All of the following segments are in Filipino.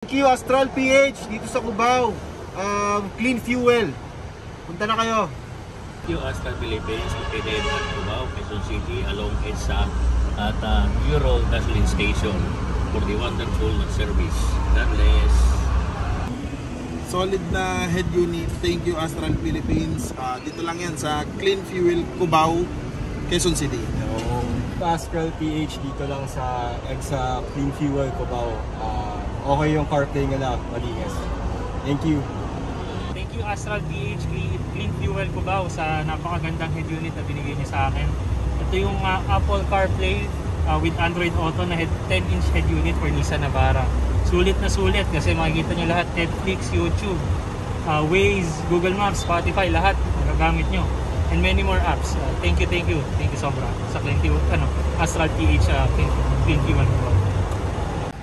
Thank you Astral PH dito sa Cubao. Um, clean fuel. Punta na kayo. Thank you Astral Philippines located at Cubao, Quezon City along EDSA at uh, Euro Gasoline Station for the wonderful service. God bless. solid na head unit. Thank you Astral Philippines. Ah, dito lang yan sa Clean Fuel Cubao, Quezon City. Astral PH dito lang sa EXA Clean Fuel Cubao. Ah, okay yung CarPlay nila, malinis. Thank you. Thank you Astral PH Clean, Fuel Cubao sa napakagandang head unit na binigay niyo sa akin. Ito yung ah, Apple CarPlay ah, with Android Auto na head, 10-inch head unit for Nissan Navara. Sulit na sulit kasi makikita niyo lahat Netflix, YouTube, ah, Waze, Google Maps, Spotify, lahat magagamit niyo. And many more apps. Ah, thank you, thank you. Thank you sobra sa Fuel, ano, Astral PH ah, Clean, Clean Fuel Cubao.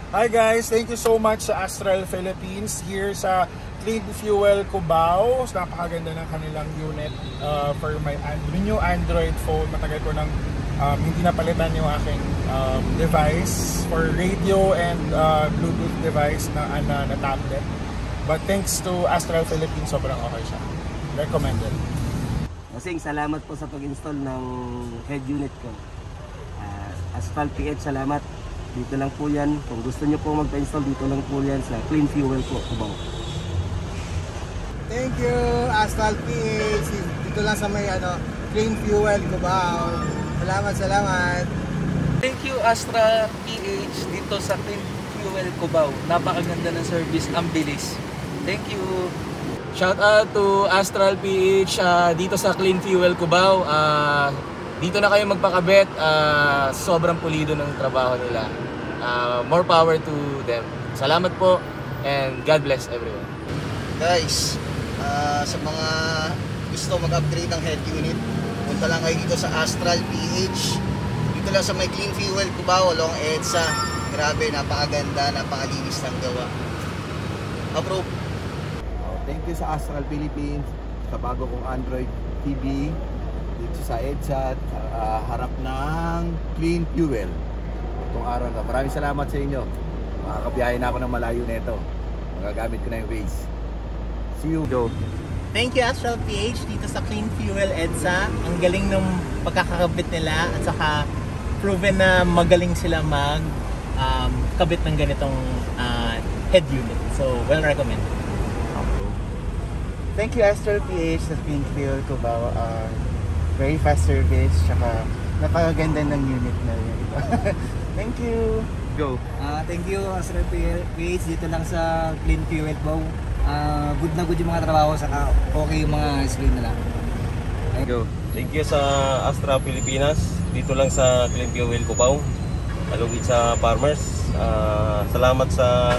Hi guys, thank you so much sa Astral Philippines here sa Clean Fuel Cubao. Napakaganda ng kanilang unit uh, for my and- new Android phone. Matagal ko nang um, hindi napalitan yung aking um, device for radio and uh, Bluetooth device na, na, na tablet. But thanks to Astral Philippines, sobrang okay siya. Recommended. Kasing salamat po sa pag-install ng head unit ko. Ah, Asphalt PH, salamat. Dito lang po yan. Kung gusto nyo po magpa-install, dito lang po yan sa Clean Fuel po, Cubao. Thank you Astral PH dito lang sa may ano Clean Fuel Cubao. Salamat, salamat. Thank you Astra PH dito sa Clean Fuel Cubao. Napakaganda ng service, ang bilis. Thank you. Shout out to Astral PH ah, dito sa Clean Fuel Cubao. Ah, dito na kayo magpakabet. Ah, sobrang pulido ng trabaho nila. Ah, more power to them. Salamat po and God bless everyone. Guys, ah, sa mga gusto mag-upgrade ng head unit, punta lang kayo dito sa Astral PH. Dito lang sa may Clean Fuel Cubao along EDSA. Grabe, napakaganda, napakalinis ng gawa. Approve. Oh, thank you sa Astral Philippines sa bago kong Android TV dito sa EDSA ah, harap ng Clean Fuel itong araw na. Maraming salamat sa inyo. Makakabiyahe na ako ng malayo nito. Magagamit ko na yung Waze. See you. Go. Thank you Astral PH dito sa Clean Fuel EDSA. Ang galing ng pagkakakabit nila at saka proven na magaling sila mag um, kabit ng ganitong ah, head unit. So, well recommended. Thank you Astral PH sa Clean Fuel Cubao. Uh, very fast service, tsaka napakaganda ng unit na yun. Thank you. Go. Ah, thank you Astral PH dito lang sa Clean Fuel Cubao. Ah, good na good yung mga trabaho, saka okay yung mga screen nila. Go. Thank you sa Astra Pilipinas dito lang sa Clean Fuel Cubao alugid sa farmers Ah, salamat sa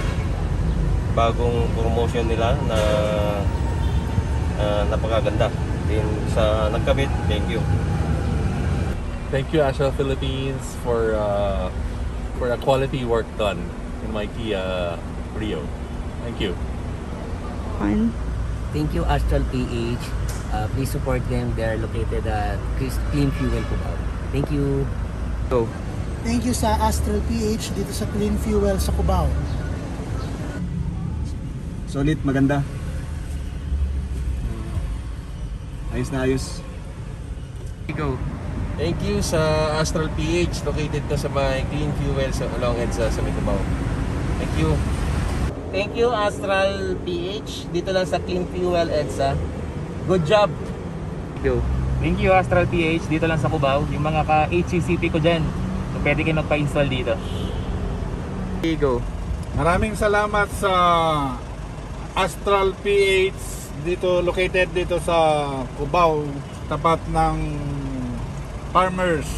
bagong promotion nila na ah, napakaganda din sa nagkabit thank you Thank you, Ashra Philippines, for uh, for a quality work done in my Kia Rio. Thank you. Fine. Thank you Astral PH. Ah, please support them. They are located at Clean Fuel Cubao. Thank you. Go. Thank you sa Astral PH dito sa Clean Fuel sa Cubao. Solid, maganda. Ayos na ayos. Go. Thank you sa Astral PH located to sa may Clean Fuel sa along EDSA sa may Cubao. Thank you. Thank you Astral PH dito lang sa Clean Fuel EDSA. Good job. Go. Thank you Astral PH dito lang sa Cubao. Yung mga ka-HCCP ko dyan, so pwede kayo magpa-install dito. Go. Maraming salamat sa Astral PH dito located dito sa Cubao tapat ng Farmers.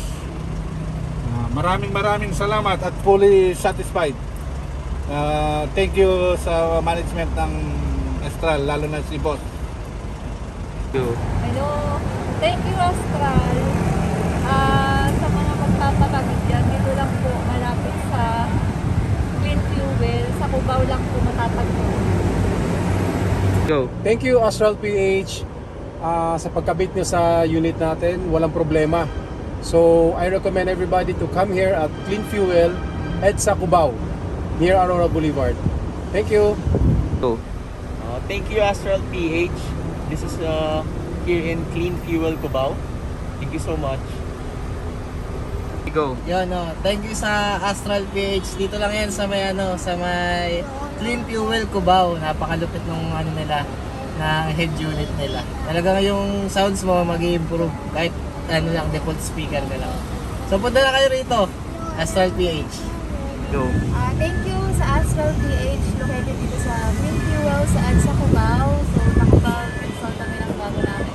Ah, maraming maraming salamat at fully satisfied. Ah, thank you sa management ng Astral lalo na si Boss. Go. Hello. Thank you, Astral. Ah, sa mga magpapakabit dyan, dito lang po malapit sa Clean Fuel. Sa Cubao lang po matatagpo. Go. Thank you Astral PH Ah, sa pagkabit nyo sa unit natin, walang problema. So, I recommend everybody to come here at Clean Fuel EDSA Cubao near Aurora Boulevard. Thank you. Go. Uh, thank you Astral PH. This is uh, here in Clean Fuel Cubao. Thank you so much. Go. Yun, no. Thank you sa Astral PH. Dito lang yan sa may ano, sa may Clean Fuel Cubao. Napakalupit nung ano nila na head unit nila. Talagang yung sounds mo mag-improve kahit ano lang default speaker na lang. So punta na kayo rito. Astral PH. Go. Ah, thank you sa Astral PH located dito sa Green Fuel sa Adsa Cubao. So, nakapag-install kami ng bago namin